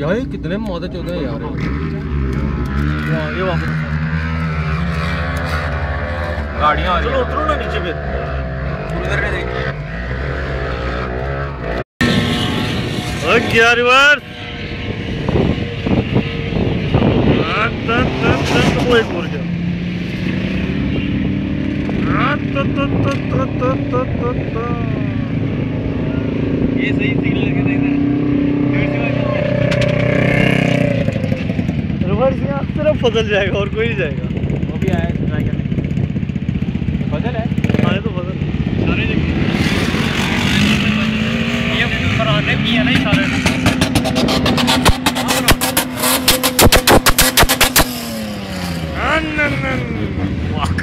यार ये कितने मौत चौदह है यार। हाँ, ये वापस गाड़ियाँ चलो उतरो ना नीचे फिर। उधर ने देखी। गया रिवर्स तन तन तन वो एक और गया। ये सही सिग्नल के देना फजल जाएगा और कोई नहीं जाएगा। वो भी आया ट्राई करने बदल है? हाँ तो फजल सारे ये कराने भी ना सारे। Fuck.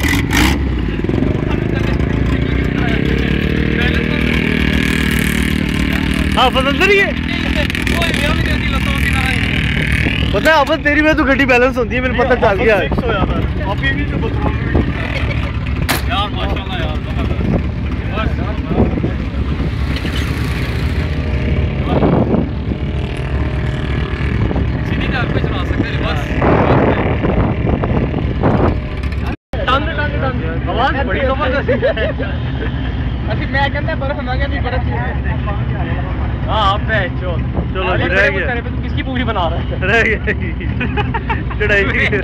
फसंदरी है पता है आपस तेरी में तो गड्डी बैलेंस होती है मेरे पता चल गया। अभी भी तो यार माशाल्लाह यार बड़ी ज़बरदस्त अभी मैं कहता बर्फ़ मंगा नहीं चलो चलो रह गया। तू किसकी पूरी बना रहा है? रह गया। चढ़ाई